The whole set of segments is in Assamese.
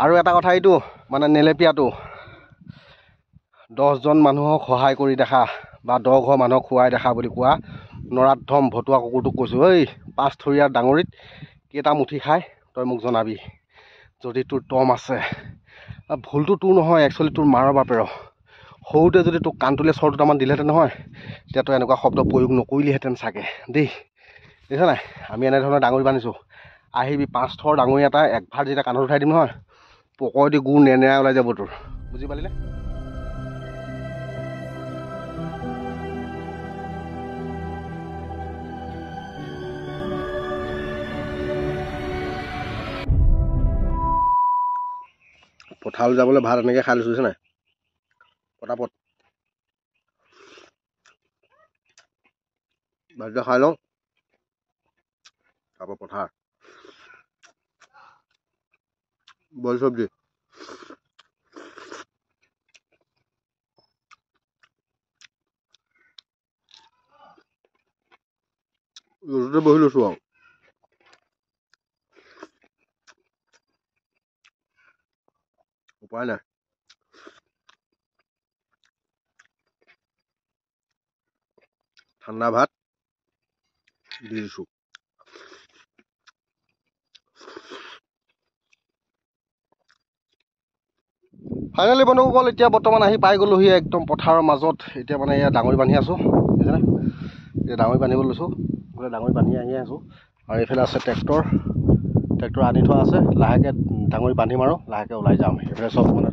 আৰু এটা কথা এইটো মানে নেলেপিয়াটো। দহজন মানুহক সহায় কৰি দেখা বা দহ ঘৰ মানুহক খুৱাই দেখা বুলি কোৱা নৰাধম ভতুৱা কুকুৰটোক কৈছোঁ। ঐ পাঁচথৰীয়া ডাঙৰিত কেইটা মুঠি খাই তই মোক জনাবি। যদি তোৰ দম আছে। ভুলটো তোৰ নহয় একচুৱেলি তোৰ মাৰৰ বাপেৰ। সৰুতে যদি তোক কাণটোলে চৰ দুটামান দিলেহেঁতেন নহয় তেতিয়া তই এনেকুৱা শব্দ প্ৰয়োগ নকৰিলিহেঁতেন চাগে। দেই দেখিছ নাই? আমি এনেধৰণে ডাঙৰি বান্ধিছোঁ। আহিবি পাঁচ থৰ ডাঙৰি এটা একভাৰ যেতিয়া কাণত উঠাই দিম নহয় পকৰে গুৰ নেনেৰাই ওলাই যাব তোৰ। বুজি পালিনে? পথাৰলৈ যাবলৈ ভাত এনেকৈ খাই লৈছোঁ নাই? পটাপট। ভাতকেইটা খাই লওঁ। তাৰপৰা পথাৰ। বইল চব্জি ৰ'দতে বহি লৈছোঁ আৰু উপায় নাই। ঠাণ্ডা ভাত দি ফাইনেলি বন্ধুসকল এতিয়া বৰ্তমান আহি পাই গ'লোহি একদম পথাৰৰ মাজত। এতিয়া মানে এয়া ডাঙৰি বান্ধি আছোঁ বুজিছেনে? এতিয়া ডাঙৰি বান্ধিব লৈছোঁ গোটেই ডাঙৰি বান্ধি আহি আছোঁ। আৰু এইফালে আছে ট্ৰেক্টৰ ট্ৰেক্টৰ আনি থোৱা আছে। লাহেকৈ ডাঙৰি বান্ধিম আৰু লাহেকৈ ওলাই যাম। এইফালে চব মানে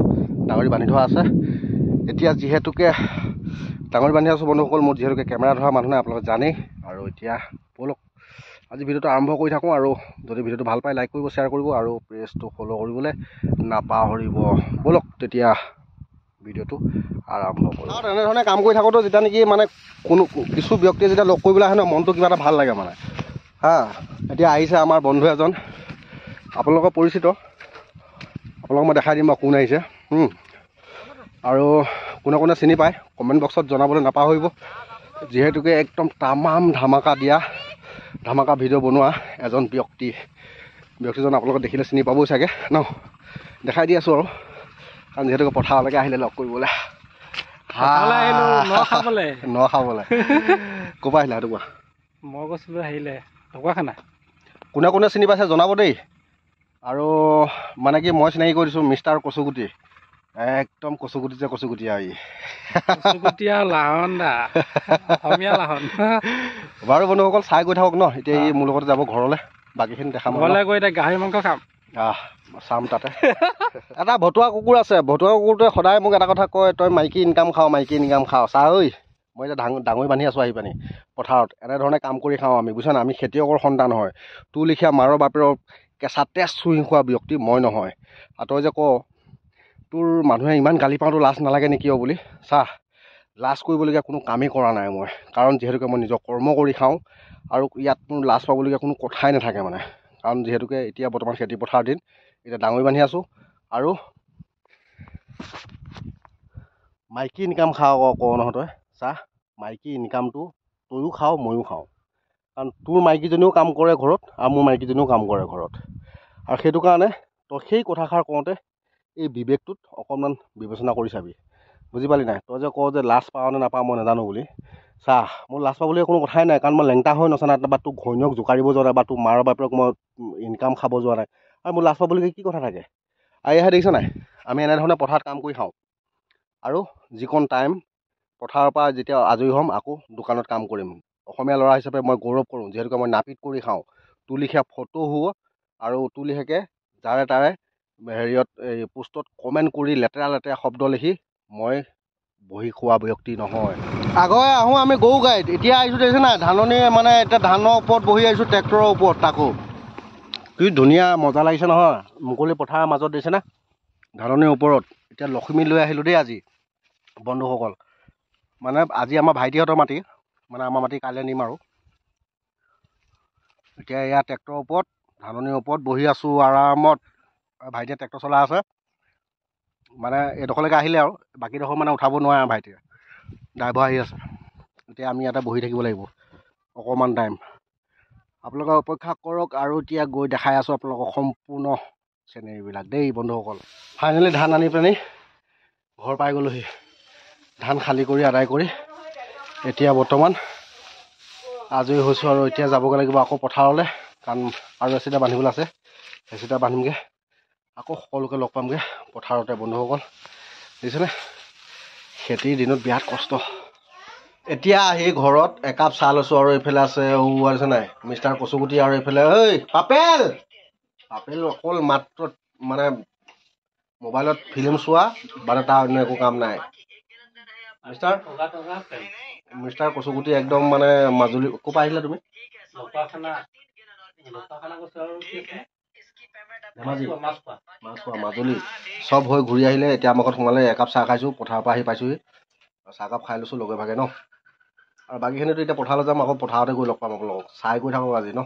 ডাঙৰি বান্ধি থোৱা আছে। এতিয়া যিহেতুকে ডাঙৰি বান্ধি আছোঁ বন্ধুসকল মোৰ যিহেতুকে কেমেৰা ধৰা মানুহ নাই আপোনালোকে জানেই। আৰু এতিয়া আজি ভিডিঅ'টো আৰম্ভ কৰি থাকোঁ আৰু যদি ভিডিঅ'টো ভাল পায় লাইক কৰিব শ্বেয়াৰ কৰিব আৰু পেজটো ফ'ল' কৰিবলৈ নাপাহৰিব। ব'লক তেতিয়া ভিডিঅ'টো আৰম্ভ কৰোঁ। আৰু তেনেধৰণে কাম কৰি থাকোঁতে যেতিয়া নেকি মানে কোনো কিছু ব্যক্তিয়ে যেতিয়া লগ কৰিবলৈ আহে ন মনটো কিবা এটা ভাল লাগে মানে। হা এতিয়া আহিছে আমাৰ বন্ধু এজন। আপোনালোকৰ পৰিচিত। আপোনালোকক মই দেখাই দিম বাৰু কোন আহিছে। আৰু কোনে কোনে চিনি পায় কমেণ্ট বক্সত জনাবলৈ নাপাহৰিব। যিহেতুকে একদম তামাম ধামাকা দিয়া ধামাকা ভিডিঅ' বনোৱা এজন ব্যক্তি। ব্যক্তিজন আপোনালোকে দেখিলে চিনি পাবই চাগে। ন দেখাই দি আছোঁ আৰু। কাৰণ যিহেতুকে পথাৰলৈকে আহিলে লগ কৰিবলৈ। ন খাবলৈ? ক'ৰ পৰা আহিলা সেইটো কোৱা মই কৈছিলোঁ আহিলে। ঢকুৱাখানা? কোনে কোনে চিনি পাইছে জনাব দেই। আৰু মানে কি মই চিনাকি কৰি দিছোঁ মিষ্টাৰ কচুগুটি। একদম কচুগুটি যে কচুগুটি আৰু ই কচুগুটি আৰু লাহন দা। অসমীয়া লাহন। বাৰু বন্ধুসকল চাই গৈ থাকক ন? এতিয়া ই মোৰ লগতে যাব ঘৰলৈ। বাকীখিনি দেখাম। ঘৰলৈ গৈ এতিয়া গাহৰি মাংস খাম। আহ চাম তাতে। এটা ভতুৱা কুকুৰ আছে। ভতুৱা কুকুৰটোৱে সদায় মোক এটা কথা কয় তই মাইকী ইনকাম খাওঁ মাইকী ইনকাম খাওঁ চা ঐ মই এতিয়া ডাঙ ডাঙৰি বান্ধি আছোঁ আহি পানি। পথাৰত এনেধৰণে কাম কৰি খাওঁ আমি। বুজিছা আমি খেতিয়কৰ সন্তান হয়। তোৰ লেখীয়া মাৰৰ বাপেৰৰ কেঁচা তেজ চুই খোৱা ব্যক্তি মই নহয়। আৰু তই যে ক তোৰ মানুহে ইমান গালি পাওঁতো লাজ নালাগে নেকি অ' বুলি? চা লাজ কৰিবলগীয়া কোনো কামেই কৰা নাই মই। কাৰণ যিহেতুকে মই নিজৰ কৰ্ম কৰি খাওঁ আৰু ইয়াত মোৰ লাজ পাবলগীয়া কোনো কথাই নাথাকে মানে। কাৰণ যিহেতুকে এতিয়া বৰ্তমান খেতি পথাৰৰ দিন এতিয়া ডাঙৰি বান্ধি আছোঁ আৰু মাইকী ইনকাম খাওঁ আকৌ কওঁ নহয় তই। চা মাইকী ইনকামটো তয়ো খাওঁ ময়ো খাওঁ। কাৰণ তোৰ মাইকীজনীও কাম কৰে ঘৰত আৰু মোৰ মাইকীজনীও কাম কৰে ঘৰত। আৰু সেইটো কাৰণে তই সেই কথাষাৰ কওঁতে এই বিবেকটোত অকণমান বিবেচনা কৰি চাবি। বুজি পালি নাই? তই যে কওঁ যে লাজ পাওঁ নে নাপাওঁ মই নাজানো বুলি। চা মোৰ লাজ পাবলগীয়া কোনো কথাই নাই কাৰণ মই লেংটা হৈ নচা নাই বা তোক ঘৈণীয়েক জোকাৰিব যোৱা নাই বা তোৰ মাৰ বাপেৰক মই ইনকাম খাব যোৱা নাই। আৰু মোৰ লাজ পাবলগীয়া কি কথা থাকে? আৰু এয়াহে দেখিছ নাই? আমি এনেধৰণে পথাৰত কাম কৰি খাওঁ। আৰু যিকণ টাইম পথাৰৰ পৰা যেতিয়া আজৰি হ'ম আকৌ দোকানত কাম কৰিম। অসমীয়া ল'ৰা হিচাপে মই গৌৰৱ কৰোঁ যিহেতুকে মই নাপিত কৰি খাওঁ। তুলিখীয়া ফটো হোৱা আৰু তুলিশেকে যাৰে তাৰে হেৰিয়ত এই পোষ্টত কমেণ্ট কৰি লেতেৰা লেতেৰা শব্দ লিখি মই বহি খোৱা ব্যক্তি নহয়। আগৰে আহোঁ আমি গৰু গাড়ীত এতিয়া আহিছোঁ দেখিছে নাই? ধাননি মানে এতিয়া ধানৰ ওপৰত বহি আহিছোঁ ট্ৰেক্টৰৰ ওপৰত তাকো। কি ধুনীয়া মজা লাগিছে নহয়। মুকলি পথাৰৰ মাজত দিছে না? ধাননিৰ ওপৰত। এতিয়া লখিমী লৈ আহিলোঁ দেই আজি বন্ধুসকল। মানে আজি আমাৰ ভাইটিহঁতৰ মাটি মানে আমাৰ মাটি কাইলৈ নিম আৰু। এতিয়া এয়া ট্ৰেক্টৰৰ ওপৰত ধাননিৰ ওপৰত বহি আছোঁ আৰামত। আৰু ভাইটিয়ে ট্ৰেক্টৰ চলাই আছে। মানে এইডোখৰলৈকে আহিলে আৰু বাকীডোখৰ মানে উঠাব নোৱাৰে ভাইটিয়ে। ড্ৰাইভাৰ আহি আছে। এতিয়া আমি ইয়াতে বহি থাকিব লাগিব অকণমান টাইম আপোনালোকে অপেক্ষা কৰক আৰু এতিয়া গৈ দেখাই আছোঁ আপোনালোকক সম্পূৰ্ণ চেনেৰীবিলাক। দেই বন্ধুসকল ফাইনেলি ধান আনি পেনি ঘৰ পাই গ'লোহি। ধান খালী কৰি আদায় কৰি এতিয়া বৰ্তমান আজৰি হৈছোঁ আৰু এতিয়া যাবগৈ লাগিব আকৌ পথাৰলৈ কাৰণ আৰু এচিটা বান্ধিবলৈ আছে। এচিটা বান্ধিমগৈ। আকৌ সকলোকে লগ পামগৈ। পথাৰতে বন্ধুসকল দেখিছেনে? খেতিৰ দিনত বিৰাট কষ্ট। এতিয়া আহি ঘৰত একাপ চাহ লৈছোঁ আৰু এইফালে আছে আছে নাই? মিষ্টাৰ কচুগুটি আৰু এইফালে ঐ পাপেল! পাপেল অকল মাত্ৰ মানে মোবাইলত ফিল্ম চোৱা মানে তাৰ অন্য একো কাম নাই। মিষ্টাৰ? মিষ্টাৰ কচুগুটি একদম মানে মাজুলী ক'ৰ পৰা আহিলা তুমি? ধেমাজি মাছখোৱা। মাজুলী। চব হৈ ঘূৰি আহিলে এতিয়া আমাৰ ঘৰত সোমালে একাপ চাহ খাইছোঁ পথাৰৰ পৰা আহি পাইছোঁহি। চাহকাপ খাই লৈছোঁ লগে ভাগে ন? আৰু বাকীখিনিতো এতিয়া পথাৰলৈ যাম আকৌ পথাৰতে গৈ লগ পাম আপোনালোকক। চাই গৈ থাকক আজি ন?